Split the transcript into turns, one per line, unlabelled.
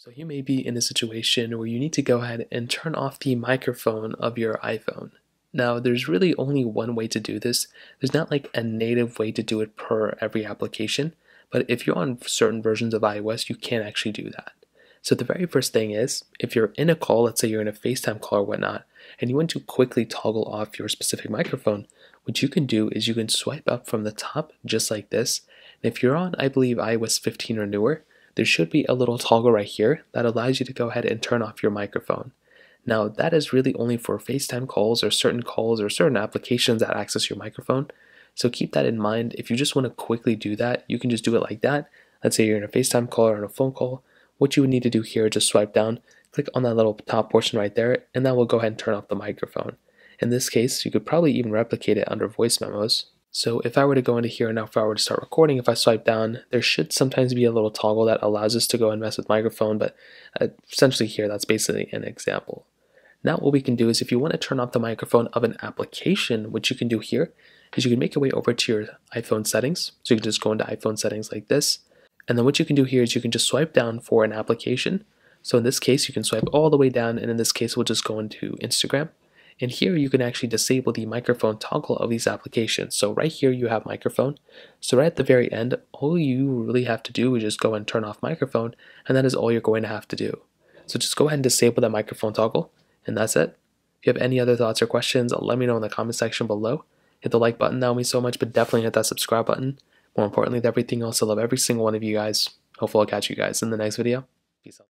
So you may be in a situation where you need to go ahead and turn off the microphone of your iPhone. Now, there's really only one way to do this. There's not like a native way to do it per every application, but if you're on certain versions of iOS, you can actually do that. So the very first thing is, if you're in a call, let's say you're in a FaceTime call or whatnot, and you want to quickly toggle off your specific microphone, what you can do is you can swipe up from the top just like this. And if you're on, I believe, iOS 15 or newer, there should be a little toggle right here that allows you to go ahead and turn off your microphone. Now, that is really only for FaceTime calls or certain calls or certain applications that access your microphone. So keep that in mind. If you just want to quickly do that, you can just do it like that. Let's say you're in a FaceTime call or on a phone call. What you would need to do here is just swipe down, click on that little top portion right there, and that will go ahead and turn off the microphone. In this case, you could probably even replicate it under voice memos. So if I were to go into here and now if I were to start recording, if I swipe down, there should sometimes be a little toggle that allows us to go and mess with microphone, but uh, essentially here, that's basically an example. Now what we can do is if you want to turn off the microphone of an application, what you can do here is you can make your way over to your iPhone settings. So you can just go into iPhone settings like this. And then what you can do here is you can just swipe down for an application. So in this case, you can swipe all the way down. And in this case, we'll just go into Instagram. And here you can actually disable the microphone toggle of these applications. So right here you have microphone. So right at the very end, all you really have to do is just go and turn off microphone and that is all you're going to have to do. So just go ahead and disable that microphone toggle and that's it. If you have any other thoughts or questions, let me know in the comment section below. Hit the like button, that would mean so much, but definitely hit that subscribe button. More importantly than everything else, I love every single one of you guys. Hopefully I'll catch you guys in the next video. Peace out.